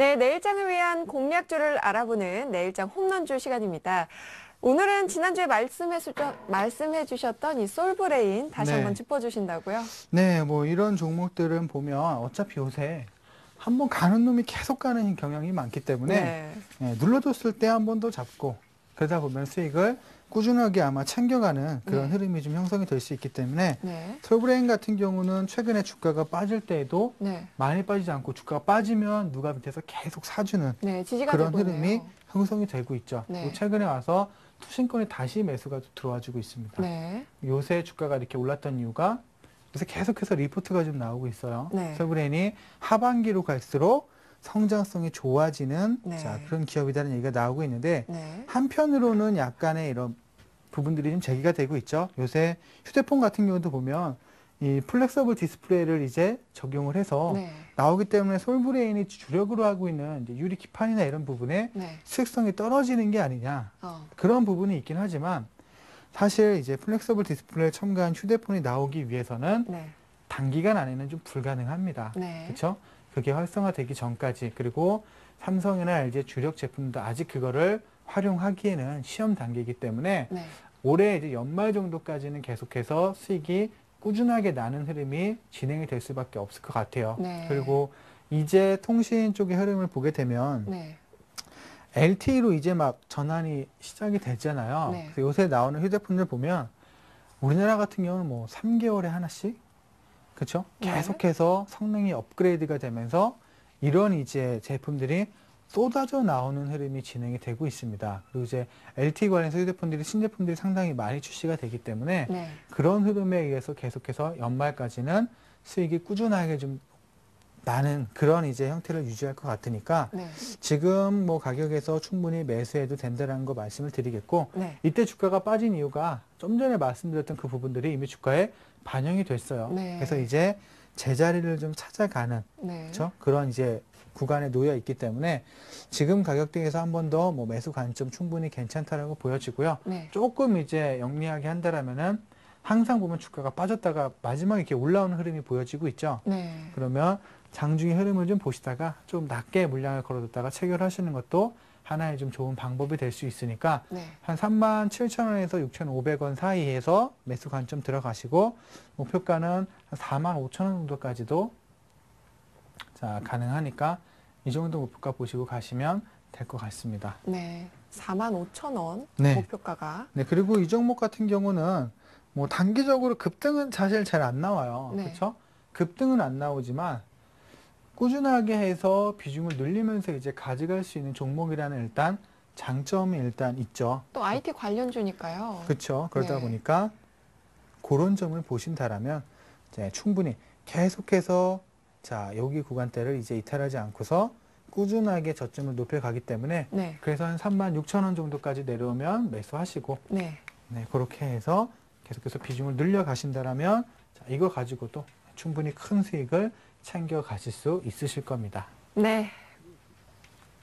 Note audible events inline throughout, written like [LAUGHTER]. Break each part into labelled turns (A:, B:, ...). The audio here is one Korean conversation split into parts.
A: 네, 내일장을 위한 공략주를 알아보는 내일장 홈런주 시간입니다. 오늘은 지난주에 말씀해, 말씀해 주셨던 이 솔브레인 다시
B: 네.
A: 한번 짚어주신다고요?
B: 네, 뭐 이런 종목들은 보면 어차피 요새 한번 가는 놈이 계속 가는 경향이 많기 때문에
A: 네.
B: 예, 눌러줬을 때 한 번 더 잡고 그러다 보면 수익을 꾸준하게 아마 챙겨가는 그런
A: 네.
B: 흐름이 좀 형성이 될 수 있기 때문에
A: 네.
B: 솔브레인 같은 경우는 최근에 주가가 빠질 때에도
A: 네.
B: 많이 빠지지 않고 주가가 빠지면 누가 밑에서 계속 사주는
A: 네, 지지가
B: 그런 흐름이
A: 있네요.
B: 형성이 되고 있죠.
A: 네.
B: 그리고 최근에 와서 투신권이 다시 매수가 들어와주고 있습니다.
A: 네.
B: 요새 주가가 이렇게 올랐던 이유가 요새 계속해서 리포트가 좀 나오고 있어요.
A: 네.
B: 솔브레인이 하반기로 갈수록 성장성이 좋아지는
A: 네.
B: 자, 그런 기업이라는 얘기가 나오고 있는데
A: 네.
B: 한편으로는 약간의 이런 부분들이 좀 제기가 되고 있죠. 요새 휴대폰 같은 경우도 보면 이 flexible 디스플레이를 이제 적용을 해서
A: 네.
B: 나오기 때문에 솔브레인이 주력으로 하고 있는 유리 기판이나 이런 부분에
A: 네.
B: 수익성이 떨어지는 게 아니냐
A: 어.
B: 그런 부분이 있긴 하지만 사실 이제 flexible 디스플레이에 첨가한 휴대폰이 나오기 위해서는
A: 네.
B: 단기간 안에는 좀 불가능합니다.
A: 네.
B: 그렇죠? 그게 활성화되기 전까지 그리고 삼성이나 LG 주력 제품도 아직 그거를 활용하기에는 시험 단계이기 때문에
A: 네.
B: 올해 이제 연말 정도까지는 계속해서 수익이 꾸준하게 나는 흐름이 진행이 될 수밖에 없을 것 같아요.
A: 네.
B: 그리고 이제 통신 쪽의 흐름을 보게 되면
A: 네.
B: LTE로 이제 막 전환이 시작이 됐잖아요.
A: 네.
B: 요새 나오는 휴대폰들 보면 우리나라 같은 경우는 뭐 3개월에 하나씩 그렇죠?
A: 네.
B: 계속해서 성능이 업그레이드가 되면서 이런 이제 제품들이 쏟아져 나오는 흐름이 진행이 되고 있습니다. 그리고 이제 LTE 관련해서 휴대폰들이 신제품들이 상당히 많이 출시가 되기 때문에
A: 네.
B: 그런 흐름에 의해서 계속해서 연말까지는 수익이 꾸준하게 좀 나는 그런 이제 형태를 유지할 것 같으니까
A: 네.
B: 지금 뭐 가격에서 충분히 매수해도 된다는 거 말씀을 드리겠고
A: 네.
B: 이때 주가가 빠진 이유가 좀 전에 말씀드렸던 그 부분들이 이미 주가에 반영이 됐어요.
A: 네.
B: 그래서 이제 제자리를 좀 찾아가는
A: 네.
B: 그렇죠? 그런 이제 구간에 놓여 있기 때문에 지금 가격대에서 한 번 더 뭐 매수 관점 충분히 괜찮다라고 보여지고요.
A: 네.
B: 조금 이제 영리하게 한다라면은 항상 보면 주가가 빠졌다가 마지막에 이렇게 올라오는 흐름이 보여지고 있죠.
A: 네.
B: 그러면 장중의 흐름을 좀 보시다가 좀 낮게 물량을 걸어뒀다가 체결하시는 것도 하나의 좀 좋은 방법이 될 수 있으니까
A: 네.
B: 한 3만 7천 원에서 6,500원 사이에서 매수 관점 들어가시고 목표가는 한 4만 5천 원 정도까지도 자 가능하니까 이 정도 목표가 보시고 가시면 될 것 같습니다.
A: 네. 4만 5천 원
B: 네.
A: 목표가가
B: 네 그리고 이 종목 같은 경우는 뭐 단기적으로 급등은 사실 잘 안 나와요.
A: 네.
B: 그렇죠? 급등은 안 나오지만 꾸준하게 해서 비중을 늘리면서 이제 가져갈 수 있는 종목이라는 일단 장점이 일단 있죠.
A: 또 IT 관련주니까요.
B: 그렇죠. 그러다
A: 네.
B: 보니까 그런 점을 보신다라면 이제 충분히 계속해서 자 여기 구간대를 이제 이탈하지 않고서 꾸준하게 저점을 높여가기 때문에
A: 네.
B: 그래서 한 3만 6천 원 정도까지 내려오면 매수하시고
A: 네.
B: 네, 그렇게 해서 계속해서 비중을 늘려 가신다라면 자, 이거 가지고도 충분히 큰 수익을 챙겨 가실 수 있으실 겁니다.
A: 네.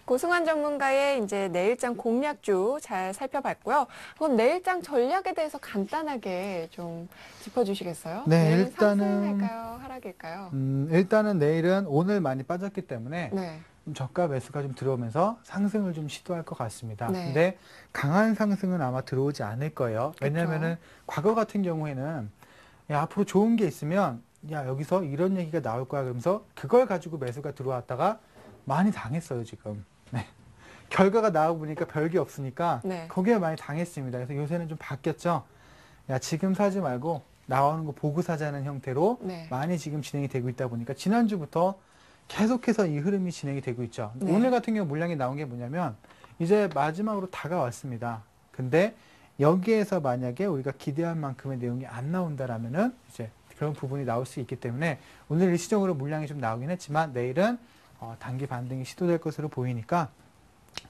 A: 고승환 전문가의 이제 내일장 공략주 잘 살펴봤고요. 그럼 내일장 전략에 대해서 간단하게 좀 짚어주시겠어요?
B: 네, 일단은-
A: 상승일까요? 하락일까요?
B: 음, 일단은 내일은 오늘 많이 빠졌기 때문에
A: 네.
B: 좀 저가 매수가 좀 들어오면서 상승을 좀 시도할 것 같습니다.
A: 네.
B: 근데 강한 상승은 아마 들어오지 않을 거예요. 왜냐면은 과거 같은 경우에는 야, 앞으로 좋은 게 있으면 야, 여기서 이런 얘기가 나올 거야 그러면서 그걸 가지고 매수가 들어왔다가 많이 당했어요, 지금. 네. [LAUGHS] 결과가 나와 보니까 별게 없으니까
A: 네.
B: 거기에 많이 당했습니다. 그래서 요새는 좀 바뀌었죠. 야, 지금 사지 말고 나오는 거 보고 사자는 형태로
A: 네.
B: 많이 지금 진행이 되고 있다 보니까 지난주부터 계속해서 이 흐름이 진행이 되고 있죠.
A: 네.
B: 오늘 같은 경우 물량이 나온 게 뭐냐면 이제 마지막으로 다가왔습니다. 근데 여기에서 만약에 우리가 기대한 만큼의 내용이 안 나온다라면은 이제 그런 부분이 나올 수 있기 때문에 오늘 일시적으로 물량이 좀 나오긴 했지만 내일은 어, 단기 반등이 시도될 것으로 보이니까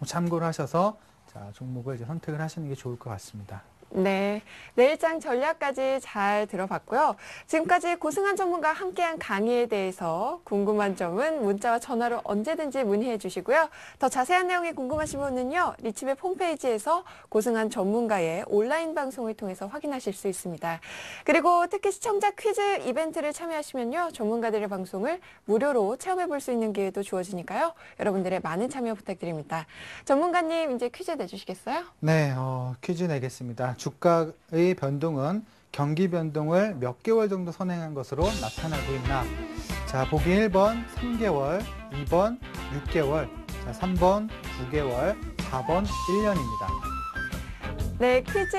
B: 참고를 하셔서 자, 종목을 이제 선택을 하시는 게 좋을 것 같습니다.
A: 네, 내일장 전략까지 잘 들어봤고요. 지금까지 고승한 전문가와 함께한 강의에 대해서 궁금한 점은 문자와 전화로 언제든지 문의해 주시고요. 더 자세한 내용이 궁금하신 분은요, 리치맵 홈페이지에서 고승한 전문가의 온라인 방송을 통해서 확인하실 수 있습니다. 그리고 특히 시청자 퀴즈 이벤트를 참여하시면요, 전문가들의 방송을 무료로 체험해 볼 수 있는 기회도 주어지니까요. 여러분들의 많은 참여 부탁드립니다. 전문가님, 이제 퀴즈 내주시겠어요?
B: 네, 어, 퀴즈 내겠습니다. 주가의 변동은 경기 변동을 몇 개월 정도 선행한 것으로 나타나고 있나? 자, 보기 1번 3개월, 2번 6개월, 자, 3번 9개월, 4번 1년입니다.
A: 네, 퀴즈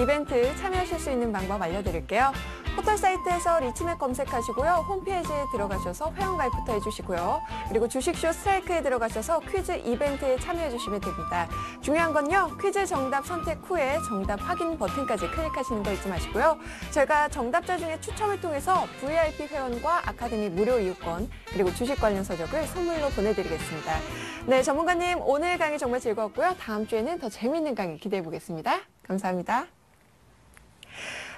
A: 이벤트 참여하실 수 있는 방법 알려드릴게요. 포털 사이트에서 리치맥 검색하시고요. 홈페이지에 들어가셔서 회원가입부터 해주시고요. 그리고 주식쇼 스트라이크에 들어가셔서 퀴즈 이벤트에 참여해주시면 됩니다. 중요한 건요. 퀴즈 정답 선택 후에 정답 확인 버튼까지 클릭하시는 거 잊지 마시고요. 저희가 정답자 중에 추첨을 통해서 VIP 회원과 아카데미 무료 이용권 그리고 주식 관련 서적을 선물로 보내드리겠습니다. 네, 전문가님 오늘 강의 정말 즐거웠고요. 다음 주에는 더 재미있는 강의 기대해 보겠습니다. 감사합니다.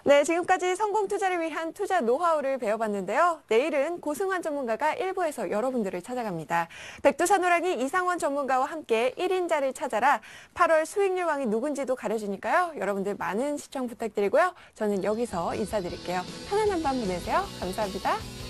A: 네, 지금까지 성공 투자를 위한 투자 노하우를 배워봤는데요. 내일은 고승환 전문가가 일부에서 여러분들을 찾아갑니다. 백두산호랑이 이상원 전문가와 함께 1인자를 찾아라 8월 수익률 왕이 누군지도 가려주니까요. 여러분들 많은 시청 부탁드리고요. 저는 여기서 인사드릴게요. 편안한 밤 보내세요. 감사합니다.